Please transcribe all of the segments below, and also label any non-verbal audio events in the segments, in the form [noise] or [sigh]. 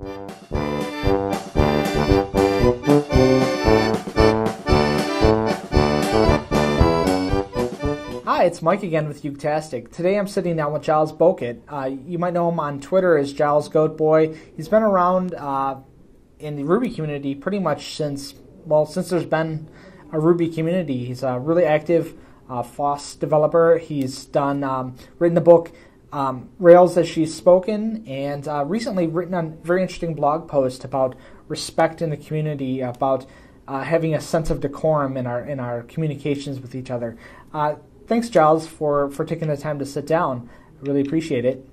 Hi, it's Mike again with UGtastic. Today I'm sitting down with Giles Bowkett. Uh, you might know him on Twitter as Giles Goat Boy. He's been around uh, in the Ruby community pretty much since, well, since there's been a Ruby community. He's a really active uh, FOSS developer. He's done, um, written the book um, Rails as She's Spoken, and uh, recently written a very interesting blog post about respect in the community, about uh, having a sense of decorum in our in our communications with each other. Uh, thanks, Giles, for for taking the time to sit down. I really appreciate it.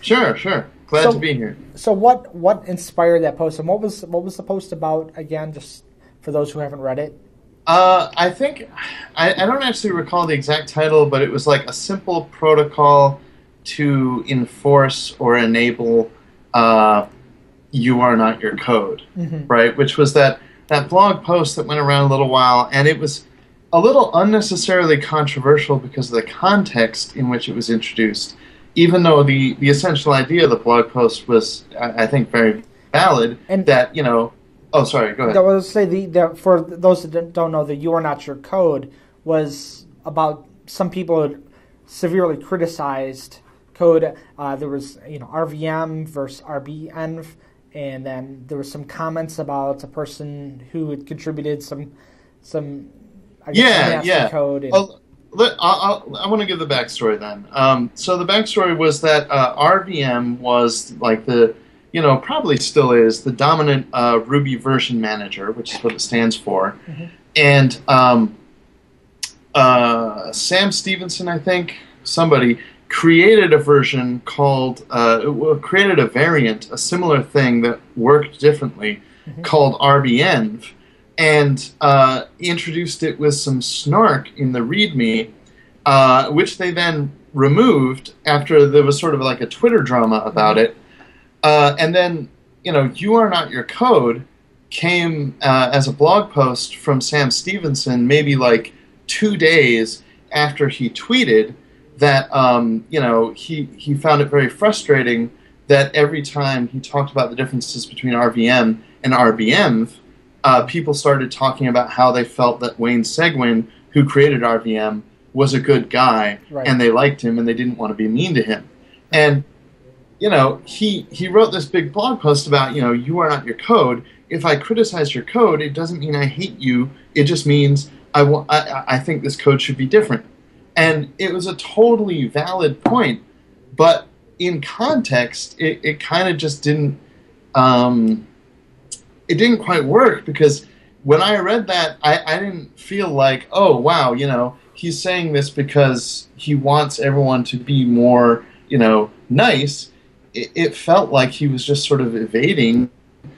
Sure, sure. Glad so, to be here. So, what what inspired that post, and what was what was the post about again? Just for those who haven't read it. Uh, I think I, I don't actually recall the exact title, but it was like a simple protocol to enforce or enable uh, "you are not your code," mm-hmm. right? Which was that that blog post that went around a little while, and it was a little unnecessarily controversial because of the context in which it was introduced. Even though the, the essential idea of the blog post was, I, I think, very valid, and that you know, oh, sorry, go ahead. I was say the, the for those that don't know, the you are not your code was about some people had severely criticized code. Uh, there was you know RVM versus RBEnv and then there were some comments about a person who had contributed some some I guess, yeah yeah code. And, well, let, I'll, i want to give the backstory then. Um, so the backstory was that uh, RVM was like the you know probably still is the dominant uh, Ruby version manager, which is what it stands for, mm-hmm. and um, uh, Sam Stephenson, I think somebody created a version called uh, created a variant, a similar thing that worked differently, mm-hmm. called RBEnv, and uh, introduced it with some snark in the README, uh, which they then removed after there was sort of like a Twitter drama about mm-hmm. it, uh, and then you know, you are not your code came uh, as a blog post from Sam Stephenson, maybe like two days after he tweeted that um, you know he he found it very frustrating that every time he talked about the differences between RVM and RBEnv, uh, people started talking about how they felt that Wayne Seguin, who created RVM, was a good guy right. and they liked him and they didn't want to be mean to him. And you know, he he wrote this big blog post about you know you are not your code. If I criticize your code, it doesn't mean I hate you. It just means I want I, I think this code should be different. And it was a totally valid point, but in context, it, it kind of just didn't. Um, it didn't quite work because when I read that, I, I didn't feel like, oh wow, you know, he's saying this because he wants everyone to be more, you know, nice. It, it felt like he was just sort of evading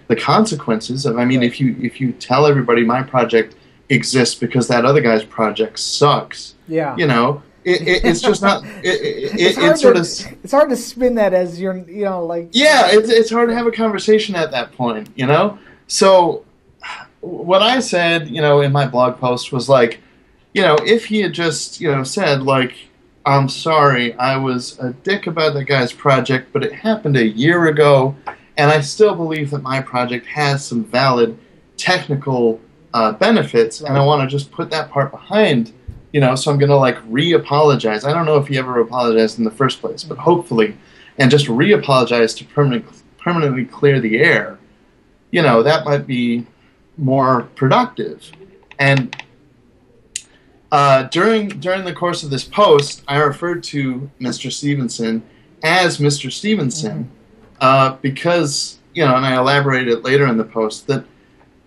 the consequences of. I mean, if you if you tell everybody my project exists because that other guy's project sucks. Yeah. You know, it, it, it's just not. [laughs] It, it's, hard sort to, of. It's hard to spin that as you're, you know, like. Yeah, it's it's hard to have a conversation at that point, you know. So, what I said, you know, in my blog post was like, you know, if he had just, you know, said like, I'm sorry, I was a dick about that guy's project, but it happened a year ago, and I still believe that my project has some valid technical uh, benefits, and I want to just put that part behind, you know. So I'm gonna like re-apologize. I don't know if he ever apologized in the first place, but hopefully, and just re-apologize to permanently permanently clear the air. You know that might be more productive. And uh, during during the course of this post, I referred to Mr. Stephenson as Mr. Stephenson mm-hmm. uh, because you know, and I elaborated later in the post that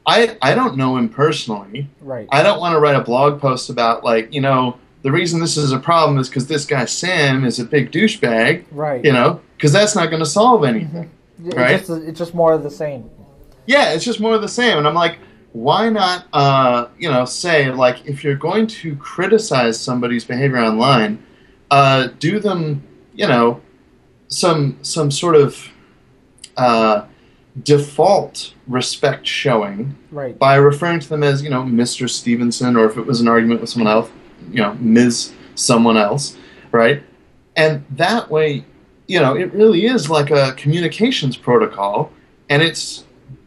I I don't know him personally. Right. I don't want to write a blog post about like you know the reason this is a problem is because this guy Sam is a big douchebag. Right. You know, because that's not going to solve anything. Mm-hmm. Right. It's just, it's just more of the same. Yeah, it's just more of the same, and I'm like, why not? Uh, you know, say like if you're going to criticize somebody's behavior online, uh, do them, you know, some some sort of. Uh, default respect showing right. by referring to them as you know Mr. Stephenson, or if it was an argument with someone else, you know Ms. Someone else, right? And that way, you know, it really is like a communications protocol. and it's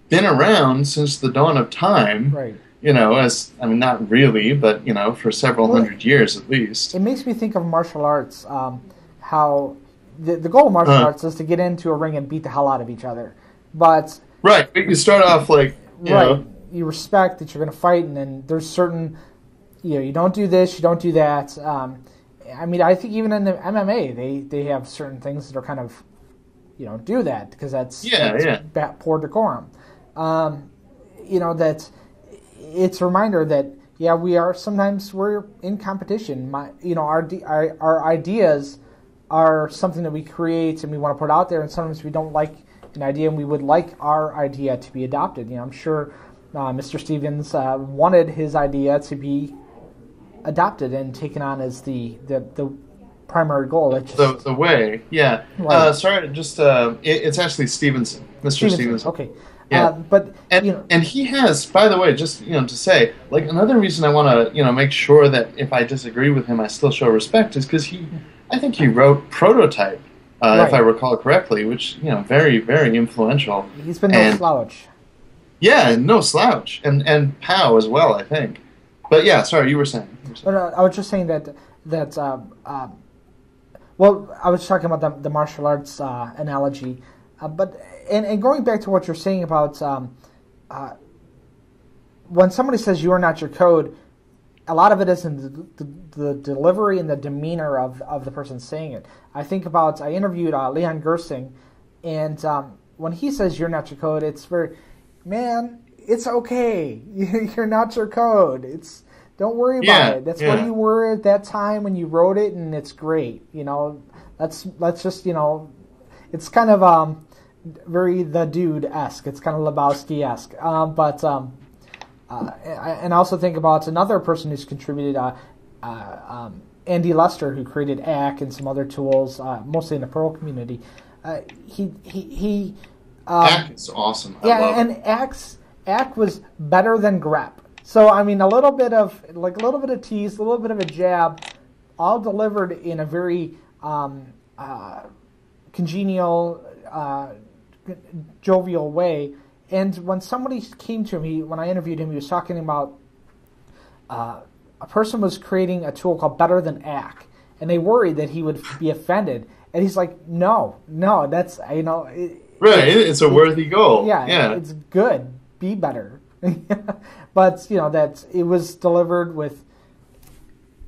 been around since the dawn of time. Right. You know, as I mean, not really, but you know, for several well, hundred years at least. It makes me think of martial arts. Um, how the, the goal of martial uh, arts is to get into a ring and beat the hell out of each other, but right, but you start off like you right. Know, you respect that you're going to fight, and then there's certain, you know, you don't do this, you don't do that. Um, I mean, I think even in the MMA, they they have certain things that are kind of, you know, do that because that's yeah, that's yeah. Bad, poor decorum. Um, you know that it's a reminder that yeah, we are sometimes we're in competition. My, you know, our our, our ideas are something that we create and we want to put out there, and sometimes we don't like an idea and we would like our idea to be adopted. You know, I'm sure uh, Mr. Stevens uh, wanted his idea to be adopted and taken on as the the, the primary goal. Just, the, the way, yeah. Right. Uh, sorry, just uh, it, it's actually Stephenson, Mr. Stephenson. Stephenson. Okay. Yeah, uh, but and you know, and he has, by the way, just you know to say, like another reason I want to you know make sure that if I disagree with him, I still show respect is because he, I think he wrote Prototype, uh, right. if I recall correctly, which you know very very influential. He's been no and, slouch. Yeah, no slouch, and and Pow as well, I think. But yeah, sorry, you were saying. You were saying. But, uh, I was just saying that that uh, uh, well, I was talking about the, the martial arts uh, analogy, uh, but and, and going back to what you're saying about um, uh, when somebody says you are not your code, a lot of it is in the, the, the, delivery and the demeanor of, of the person saying it. I think about I interviewed Leon Gersing, and um, when he says you're not your code, it's very man it's okay. [laughs] You're not your code. It's don't worry about it. That's yeah. what you were at that time when you wrote it, and it's great. You know, let's let's just you know, it's kind of um very the dude esque. It's kind of Lebowski esque. Um, but um, uh, and also think about another person who's contributed. Uh, uh, um, Andy Lester, who created ACK and some other tools, uh, mostly in the Perl community. Uh, he he he. Um, ACK is awesome. I yeah, and ACK's ACK was better than grep. So I mean, a little bit of like a little bit of tease, a little bit of a jab, all delivered in a very um, uh, congenial, uh, jovial way. And when somebody came to me, when I interviewed him, he was talking about uh, a person was creating a tool called Better Than ACK, and they worried that he would be offended. And he's like, "No, no, that's you know." It, right, it's a worthy goal. Yeah, yeah, it's good be better. [laughs] but you know that it was delivered with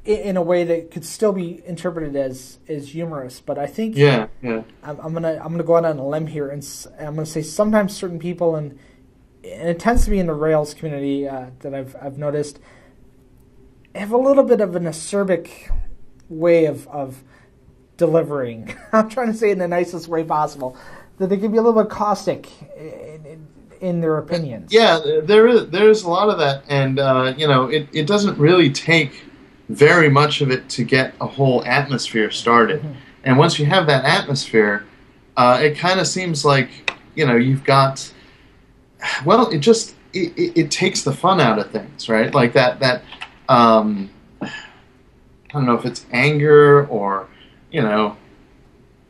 in a way that could still be interpreted as as humorous. But I think yeah, yeah. I'm, I'm gonna I'm gonna go out on a limb here and I'm gonna say sometimes certain people and and it tends to be in the Rails community uh, that I've I've noticed have a little bit of an acerbic way of of delivering. [laughs] I'm trying to say it in the nicest way possible. That they can be a little bit caustic in, in, in their opinions. Yeah, there is there is a lot of that, and uh, you know, it, it doesn't really take very much of it to get a whole atmosphere started. Mm-hmm. And once you have that atmosphere, uh, it kind of seems like you know you've got. Well, it just it, it, it, takes the fun out of things, right? Like that that um, I don't know if it's anger or you know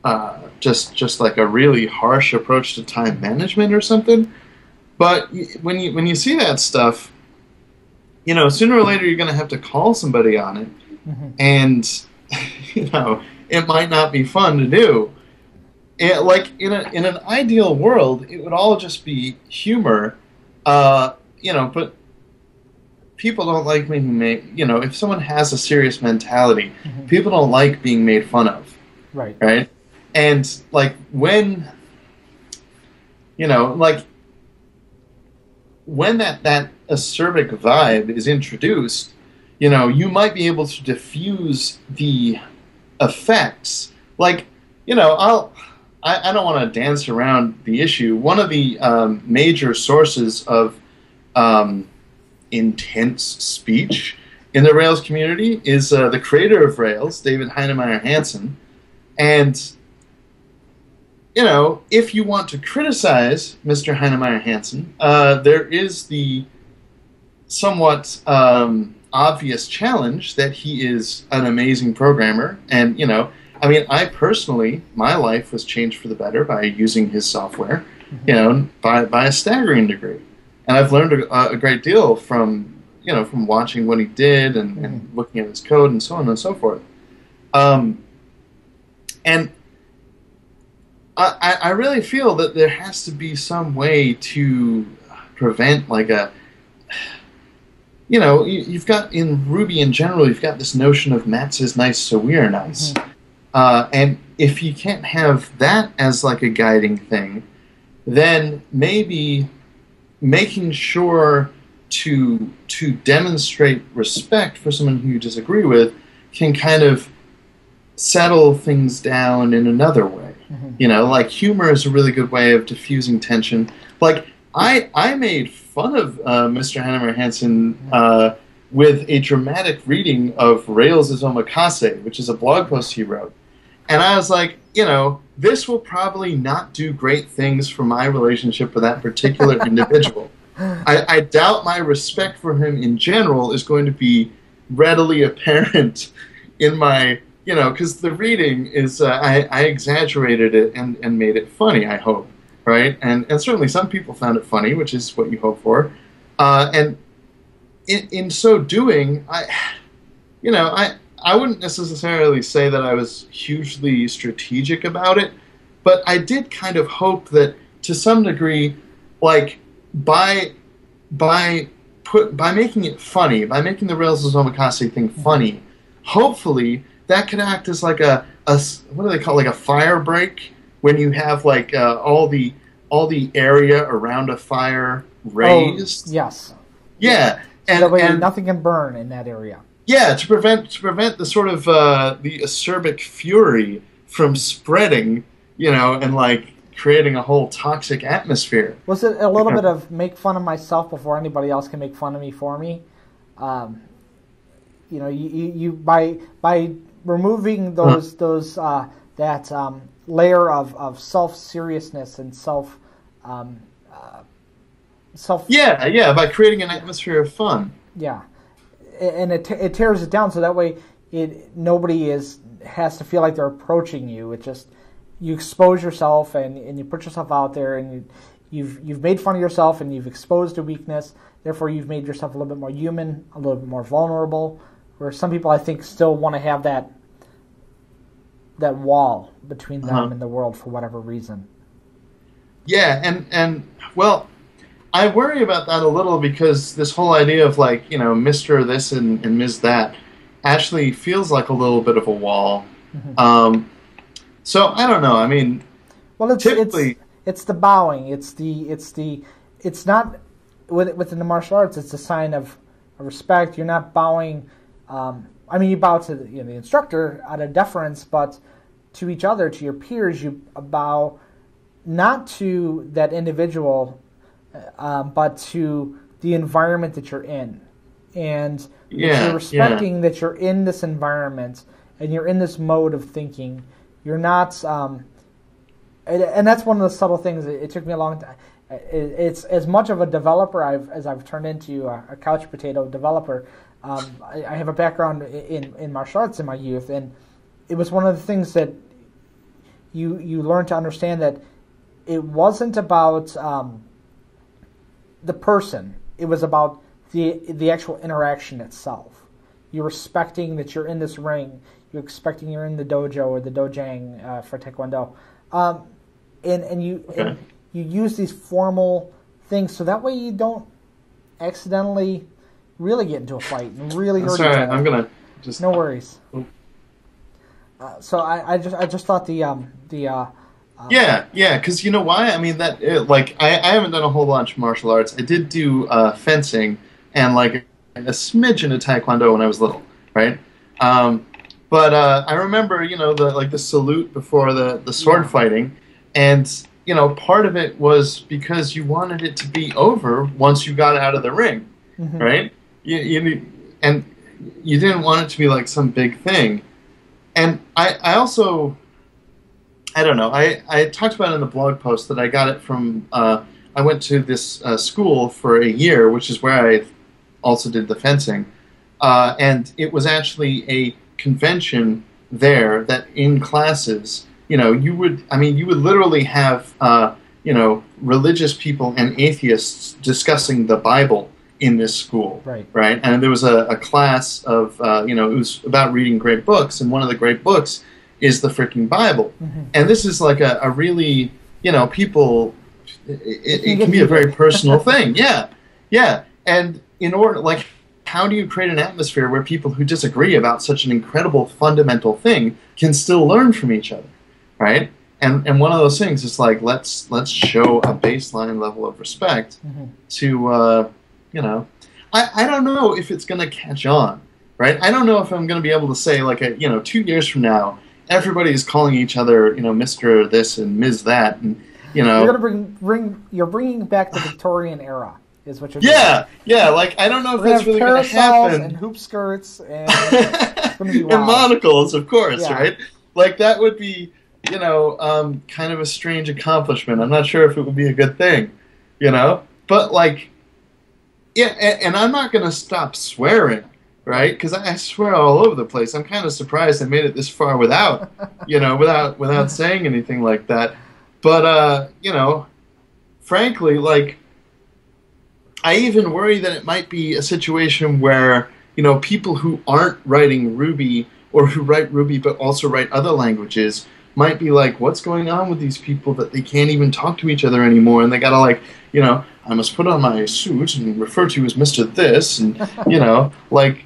uh, just just like a really harsh approach to time management or something. But when you when you see that stuff, you know, sooner or later you're going to have to call somebody on it, mm-hmm. and [laughs] you know, it might not be fun to do. It, like in a in an ideal world, it would all just be humor, uh, you know. But people don't like being made. You know, if someone has a serious mentality, mm-hmm. people don't like being made fun of. Right. Right. And like when, you know, like when that that acerbic vibe is introduced, you know, you might be able to diffuse the effects. Like, you know, I'll I, I don't want to dance around the issue. One of the um, major sources of um, intense speech in the Rails community is uh, the creator of Rails, David Heinemeier Hansson, and you know, if you want to criticize Mr. Heinemeier Hansson, uh, there is the somewhat um, obvious challenge that he is an amazing programmer. And, you know, I mean, I personally, my life was changed for the better by using his software. mm-hmm. you know, by by a staggering degree. And I've learned a, a great deal from you know from watching what he did and, mm-hmm. and, looking at his code and so on and so forth. Um, and I, I really feel that there has to be some way to prevent like a you know you've got in ruby in general you've got this notion of Matz is nice so we are nice mm-hmm. uh, and if you can't have that as like a guiding thing then maybe making sure to to demonstrate respect for someone who you disagree with can kind of settle things down in another way. Mm-hmm. You know, like humor is a really good way of diffusing tension. Like I I made fun of uh, Mr. Hansson mm-hmm. uh, with a dramatic reading of Rails' is Omakase, which is a blog post he wrote. And I was like, you know, this will probably not do great things for my relationship with that particular [laughs] individual. I, I doubt my respect for him in general is going to be readily apparent [laughs] in my you know, because the reading is, uh, I, I, exaggerated it and, and made it funny, I hope, right? And, and certainly some people found it funny, which is what you hope for. Uh, and in, in so doing, I, you know, I, I wouldn't necessarily say that I was hugely strategic about it, but I did kind of hope that to some degree, like, by, by, put, by making it funny, by making the Rails of Omakase thing funny, hopefully that could act as like a, a what do they call it, like a fire break when you have like uh, all the all the area around a fire raised. Oh, yes. Yeah, and, that way and, nothing can burn in that area. Yeah, to prevent to prevent the sort of uh, the acerbic fury from spreading, you know, and like creating a whole toxic atmosphere. Was it a little bit of make fun of myself before anybody else can make fun of me for me? Um, you know, you, you, you by by removing those those uh, that um, layer of, of self seriousness and self um, uh, self. Yeah, yeah, by creating an atmosphere of fun. Yeah, and it it tears it down so that way it nobody is has to feel like they're approaching you. It just you expose yourself and, and you put yourself out there and you, you've you've made fun of yourself and you've exposed a weakness. Therefore, you've made yourself a little bit more human, a little bit more vulnerable, where some people I think still want to have that that wall between them uh-huh. and the world for whatever reason. Yeah, and and well, I worry about that a little because this whole idea of like you know Mister this and, and Ms. that actually feels like a little bit of a wall. Mm-hmm. Um, so I don't know. I mean, well, it's typically it's, it's the bowing. It's the it's the it's not with within the martial arts. It's a sign of respect. You're not bowing um, I mean, you bow to the, you know, the instructor out of deference, but to each other, to your peers, you bow not to that individual, uh, but to the environment that you're in. And yeah, you're respecting yeah. that you're in this environment and you're in this mode of thinking. You're not, um, and, and, that's one of the subtle things. It, it took me a long time. It, it's as much of a developer I've, as I've turned into a, a couch potato developer. Um, I, I, have a background in, in martial arts in my youth, and it was one of the things that you you learn to understand that it wasn't about um, the person; it was about the the actual interaction itself. You're respecting that you're in this ring. You're expecting you're in the dojo or the dojang uh, for taekwondo, um, and and you okay. and you use these formal things so that way you don't accidentally really get into a fight and really hurt Sorry, I'm gonna just no worries. Uh, so I, I just I just thought the um the uh, uh yeah yeah because you know why? I mean that it, like I, I haven't done a whole bunch of martial arts. I did do uh, fencing and like a smidgen of taekwondo when I was little right? Um, but uh, I remember you know the like the salute before the the sword yeah. fighting. And you know part of it was because you wanted it to be over once you got out of the ring mm-hmm. right you, you and you didn't want it to be like some big thing. And I, I also, I don't know. I, I talked about in the blog post that I got it from. Uh, I went to this uh, school for a year, which is where I also did the fencing, uh, and it was actually a convention there that in classes, you know, you would. I mean, you would literally have. Uh, you know, religious people and atheists discussing the Bible in this school, right? Right, and there was a, a class of, uh, you know, it was about reading great books, and one of the great books is the freaking Bible, mm-hmm. and this is like a, a really, you know, people, it, it, can be a very personal [laughs] thing, yeah, yeah, and in order, like, how do you create an atmosphere where people who disagree about such an incredible fundamental thing can still learn from each other, right? And and one of those things is like let's let's show a baseline level of respect mm-hmm. to uh, you know, I, I don't know if it's going to catch on, right? I don't know if I'm going to be able to say like a you know two years from now everybody's calling each other you know Mister this and Ms that and you know. You're going to bring bring you're bringing back the Victorian era is what you're yeah doing. yeah like I don't know if We're that's really going to happen. and hoop skirts and [laughs] and monocles of course yeah. right? Like that would be you know um, kind of a strange accomplishment. I'm not sure if it would be a good thing you know? But like yeah, and, and I'm not going to stop swearing, right? Because I, swear all over the place. I'm kind of surprised I made it this far without, [laughs] you know, without without saying anything like that. But uh, you know, frankly, like I even worry that it might be a situation where you know people who aren't writing Ruby or who write Ruby but also write other languages might be like, what's going on with these people that they can't even talk to each other anymore, and they gotta like, you know, I must put on my suit and refer to you as Mister This, and [laughs] you know, like,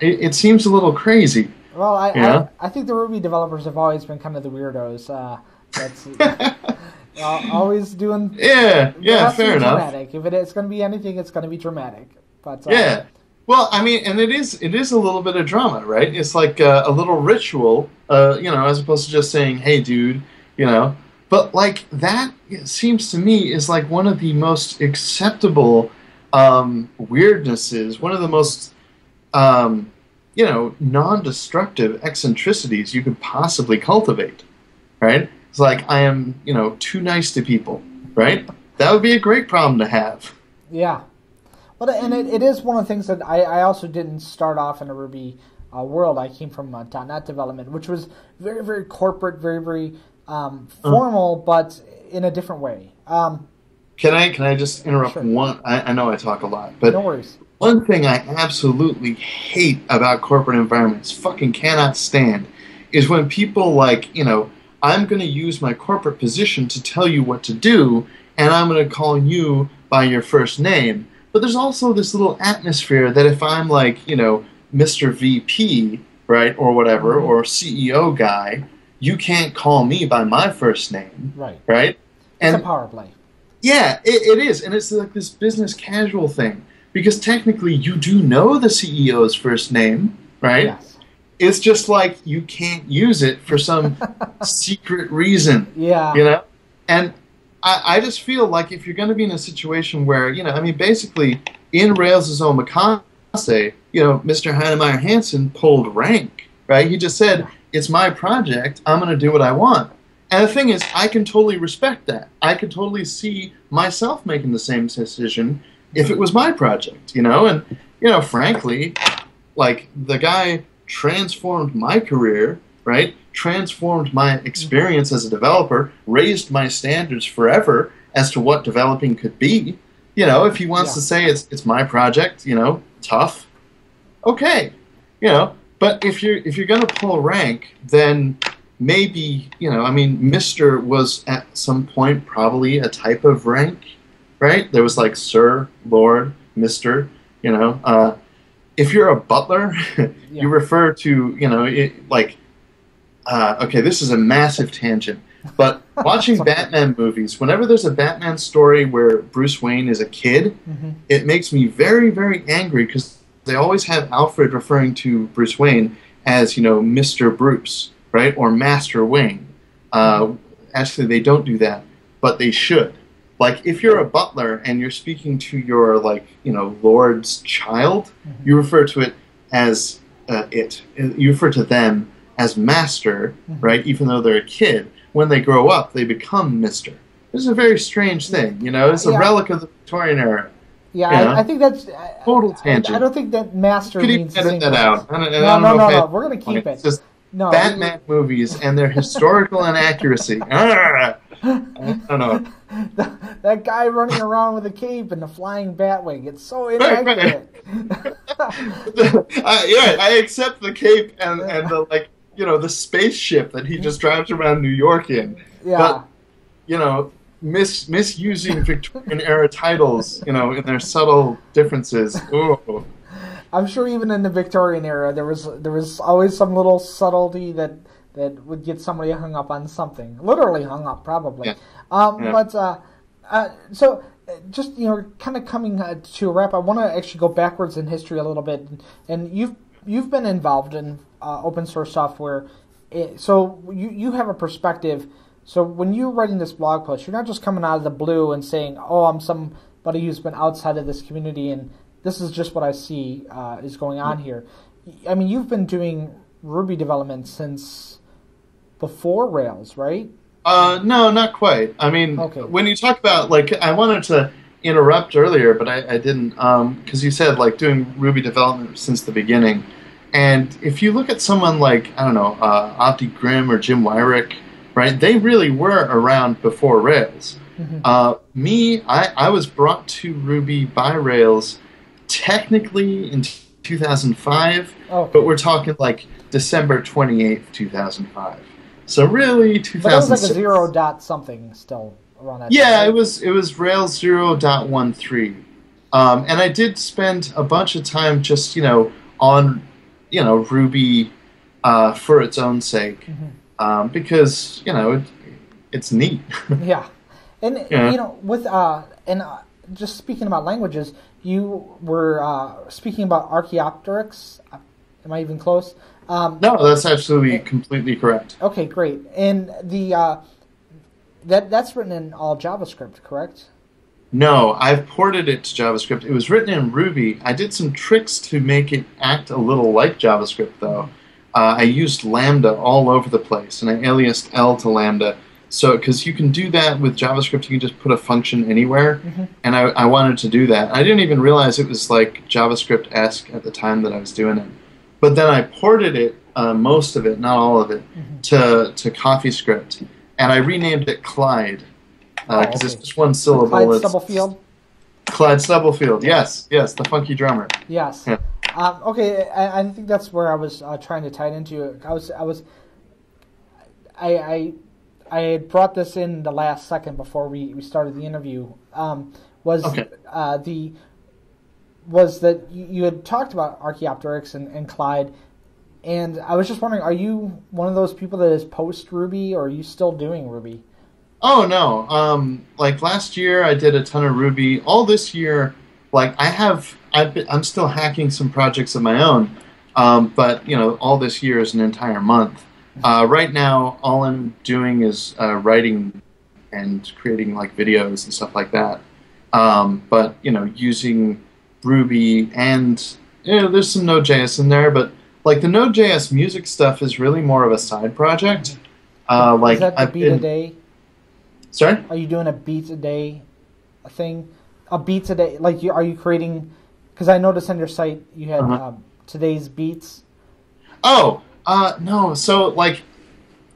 it, it, seems a little crazy. Well, I, I, I think the Ruby developers have always been kind of the weirdos. Uh, that's [laughs] uh, always doing. Yeah, yeah, fair enough. Dramatic. If it is going to be anything, it's going to be dramatic. But uh, yeah, well, I mean, and it is it is a little bit of drama, right? It's like uh, a little ritual, uh, you know, as opposed to just saying, "Hey, dude," you know. But like that seems to me is like one of the most acceptable um, weirdnesses, one of the most um, you know non-destructive eccentricities you could possibly cultivate, right? It's like I am, you know, too nice to people, right? That would be a great problem to have. Yeah, but and it, it is one of the things that I, I also didn't start off in a Ruby uh, world. I came from uh, .NET development, which was very very corporate, very very um, uh. formal, but in a different way. Um, can I can I just interrupt sure. one? I, I, know I talk a lot, but no worries. One thing I absolutely hate about corporate environments, fucking cannot stand, is when people like you know I'm going to use my corporate position to tell you what to do, and I'm going to call you by your first name but there's also this little atmosphere that if I'm like, you know, Mr. VP, right, or whatever, mm-hmm. or CEO guy, you can't call me by my first name. Right. Right? And it's a power play. Yeah, it, it is. And it's like this business casual thing. Because technically you do know the CEO's first name, right? Yes. It's just like you can't use it for some [laughs] secret reason. Yeah. You know? And I, I just feel like if you're going to be in a situation where, you know, I mean, basically, in Rails' Omakase, you know, Mr. Heinemeier Hansson pulled rank, right? He just said, it's my project, I'm going to do what I want. And the thing is, I can totally respect that. I could totally see myself making the same decision if it was my project, you know? And, you know, frankly, like, the guy transformed my career, right? transformed my experience as a developer, raised my standards forever as to what developing could be. You know, if he wants yeah. to say it's it's my project, you know, tough, okay, you know. But if you're if you're gonna pull rank, then maybe you know. I mean, Mister was at some point probably a type of rank, right? There was like Sir, Lord, Mister. You know, uh, if you're a butler, [laughs] yeah. you refer to you know it, like uh, okay, this is a massive tangent, but [laughs] watching Batman movies, whenever there's a Batman story where Bruce Wayne is a kid, mm-hmm. it makes me very, very angry because they always have Alfred referring to Bruce Wayne as, you know, Mr. Bruce, right? Or Master Wayne. Uh, actually, they don't do that, but they should. Like, if you're a butler and you're speaking to your, like, you know, Lord's child, mm-hmm. you refer to it as uh, it. You refer to them as master, mm-hmm. right? Even though they're a kid, when they grow up, they become Mister. It's a very strange thing, you know. It's a yeah. relic of the Victorian era. Yeah, I, I, think that's total tangent. I, I, don't think that master Could means edit that out. I don't, no, no, no, no, We're gonna keep it. Just, no, Batman we, [laughs] movies and their historical inaccuracy. [laughs] I don't know. [laughs] that guy running around with a cape and the flying Batwing. It's so inaccurate. uh, yeah, I accept the cape and, and the like, you know, the spaceship that he just drives around New York in. Yeah. But, you know, mis misusing Victorian era titles, you know, in their subtle differences. Ooh. [laughs] I'm sure even in the Victorian era, there was there was always some little subtlety that that would get somebody hung up on something, literally hung up, probably. Yeah. Um, yeah. But uh, uh, so, just you know, kind of coming uh, to a wrap, I want to actually go backwards in history a little bit, and you've you've been involved in uh, open source software, it, so you you have a perspective so when you're writing this blog post, you're not just coming out of the blue and saying, "Oh, I'm somebody who's been outside of this community and this is just what I see uh, is going on here." I mean, you've been doing Ruby development since before Rails, right? Uh, no, not quite. I mean, okay. when you talk about like, I wanted to interrupt earlier, but I, I didn't because um, you said like doing Ruby development since the beginning. And if you look at someone like I don't know, uh, Avdi Grimm or Jim Weirich, right? They really were around before Rails. Mm-hmm. Uh, me, I, I was brought to Ruby by Rails technically in 2005, oh. but we're talking like December 28th, 2005. So really, 2006. But it was like a zero dot something still around that. Yeah, time. it was it was Rails zero dot one three, um, and I did spend a bunch of time just you know on you know Ruby uh, for its own sake. Mm-hmm um, because you know it, it's neat. [laughs] yeah, and yeah. you know with uh, and uh, just speaking about languages, you were uh, speaking about Archaeopteryx. Am I even close? Um, no, that's absolutely and, completely correct. Okay, great. And the uh, that that's written in all JavaScript, correct? No, I've ported it to JavaScript. It was written in Ruby. I did some tricks to make it act a little like JavaScript, though uh, I used lambda all over the place, and I aliased L to lambda. So, because you can do that with JavaScript, you can just put a function anywhere, mm-hmm. and I, I, wanted to do that. I didn't even realize it was like JavaScript esque at the time that I was doing it. But then I ported it, uh, most of it, not all of it, mm-hmm. to to CoffeeScript, and I renamed it Clyde because uh, oh, okay. it's just one syllable. Clyde Stubblefield. Clyde Stubblefield, yes, yes, the funky drummer. Yes. Yeah. Um, okay, I, I, think that's where I was uh, trying to tie it into. I was, I was, I, I, I had brought this in the last second before we, we started the interview. Um, was okay. uh, the was that you, you, had talked about Archaeopteryx and, and Clyde, and I was just wondering, are you one of those people that is post Ruby, or are you still doing Ruby? Oh no! Um, like last year, I did a ton of Ruby. All this year, like I have i am still hacking some projects of my own, um, but you know, all this year is an entire month. Uh, right now, all I'm doing is uh, writing and creating like videos and stuff like that. Um, but you know, using Ruby and you know, there's some Node.js in there, but like the Node.js music stuff is really more of a side project. Uh, like is that the I've beat been... a day? Sorry, are you doing a beat a day thing? A beat a day? Like, you, are you creating because I noticed on your site you had uh-huh. um, today's beats. Oh, uh, no. So, like,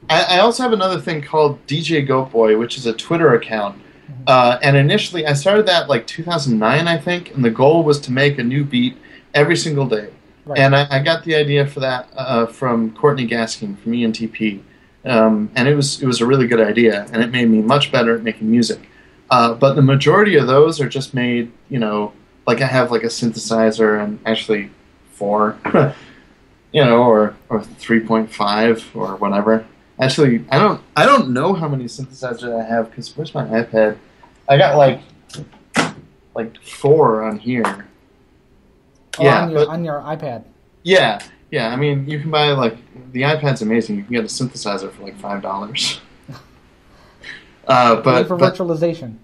I, I, also have another thing called DJ Goatboy, which is a Twitter account. Mm-hmm. Uh, and initially, I started that like 2009, I think, and the goal was to make a new beat every single day. Right. And I, I, got the idea for that uh, from Courtenay Gasking from ENTP, um, and it was it was a really good idea, and it made me much better at making music. Uh, but the majority of those are just made, you know, like I have like a synthesizer and actually four, [laughs] you know, or or three point five or whatever. Actually, I don't I don't know how many synthesizers I have because where's my iPad? I got like like four on here. Oh, yeah, on your, but, on your iPad. Yeah, yeah. I mean, you can buy like the iPad's amazing. You can get a synthesizer for like five dollars. [laughs] uh, but for but, virtualization.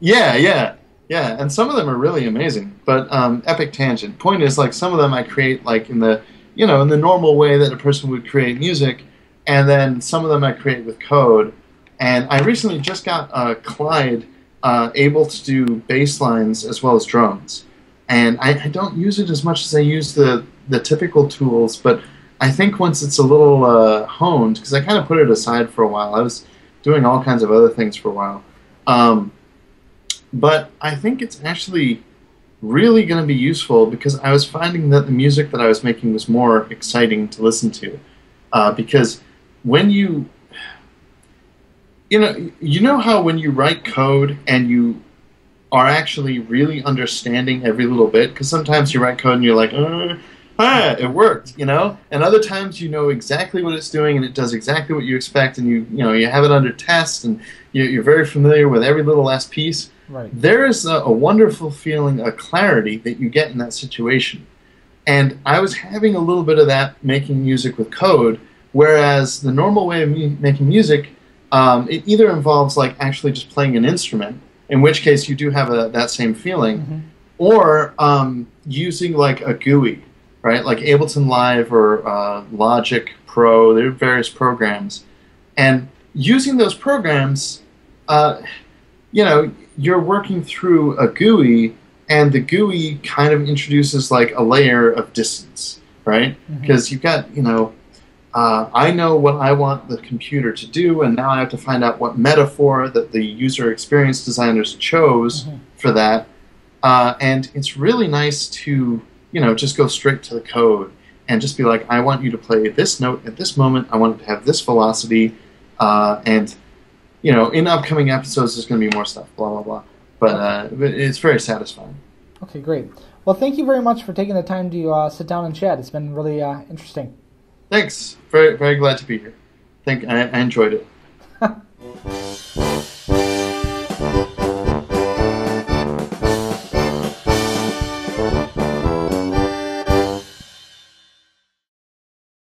Yeah, yeah. Yeah, and some of them are really amazing. But um, epic tangent. Point is, like some of them I create like in the you know in the normal way that a person would create music, and then some of them I create with code. And I recently just got uh, Clyde uh, able to do bass lines as well as drums. And I, I, don't use it as much as I use the the typical tools, but I think once it's a little uh, honed, because I kind of put it aside for a while. I was doing all kinds of other things for a while. Um, but I think it's actually really going to be useful because I was finding that the music that I was making was more exciting to listen to. Uh, because when you, you know, you know how when you write code and you are actually really understanding every little bit, because sometimes you write code and you're like, uh, ah, it worked, you know, and other times you know exactly what it's doing and it does exactly what you expect, and you, you know, you have it under test and you're very familiar with every little last piece. Right. There is a, a wonderful feeling, a clarity that you get in that situation. And I was having a little bit of that making music with code, whereas the normal way of mu- making music, um, it either involves like actually just playing an instrument, in which case you do have a, that same feeling, mm-hmm. or um, using like a GUI, right? Like Ableton Live or uh, Logic Pro, there are various programs. And using those programs, uh, you know, you're working through a GUI, and the GUI kind of introduces like a layer of distance, right? Because mm-hmm. you've got, you know, uh, I know what I want the computer to do, and now I have to find out what metaphor that the user experience designers chose mm-hmm. for that. Uh, and it's really nice to, you know, just go straight to the code and just be like, I want you to play this note at this moment. I want it to have this velocity, uh, and you know, in upcoming episodes, there's going to be more stuff, blah blah blah. But, uh, it's very satisfying. Okay, great. Well, thank you very much for taking the time to uh, sit down and chat. It's been really uh, interesting. Thanks. Very very glad to be here. Think I, I enjoyed it. [laughs]